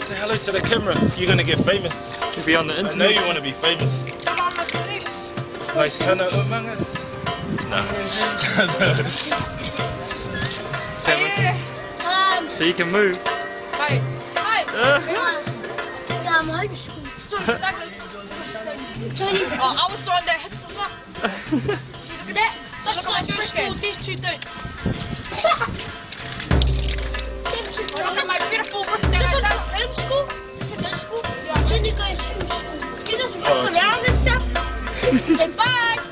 Say hello to the camera. You're gonna get famous. You'll be on the internet. I know you want to be famous. Like turn out Among Us. No. Um, so you can move. Hey, hey. Uh, yeah, I'm homeschooled. Sorry, Staggers. Tony, Oh, I was doing that. Hit up. look at that. That's Look my like fish Bristol. game. These two don't.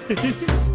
Gracias.